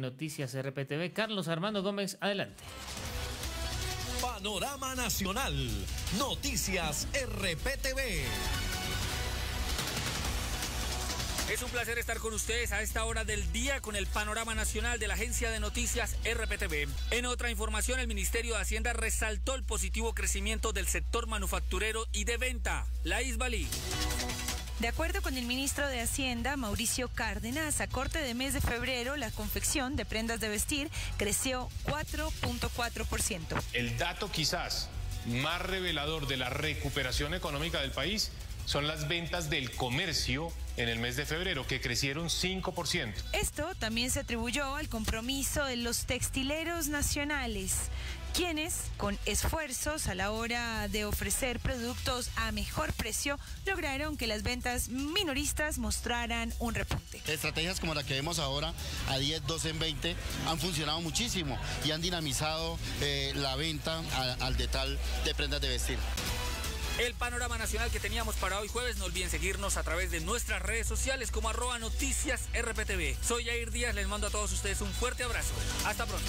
Noticias RPTV. Carlos Armando Gómez, adelante. Panorama Nacional. Noticias RPTV. Es un placer estar con ustedes a esta hora del día con el panorama nacional de la agencia de noticias RPTV. En otra información, el Ministerio de Hacienda resaltó el positivo crecimiento del sector manufacturero y de venta. La Isbalí. De acuerdo con el ministro de Hacienda, Mauricio Cárdenas, a corte de mes de febrero, la confección de prendas de vestir creció 4.4%. El dato quizás más revelador de la recuperación económica del país son las ventas del comercio en el mes de febrero, que crecieron 5%. Esto también se atribuyó al compromiso de los textileros nacionales, quienes, con esfuerzos a la hora de ofrecer productos a mejor precio, lograron que las ventas minoristas mostraran un repunte. Estrategias como la que vemos ahora, a 10, 12 en 20, han funcionado muchísimo y han dinamizado eh, la venta al, al detal de prendas de vestir. El panorama nacional que teníamos para hoy jueves, no olviden seguirnos a través de nuestras redes sociales como arroba noticias RPTV. Soy Jair Díaz, les mando a todos ustedes un fuerte abrazo. Hasta pronto.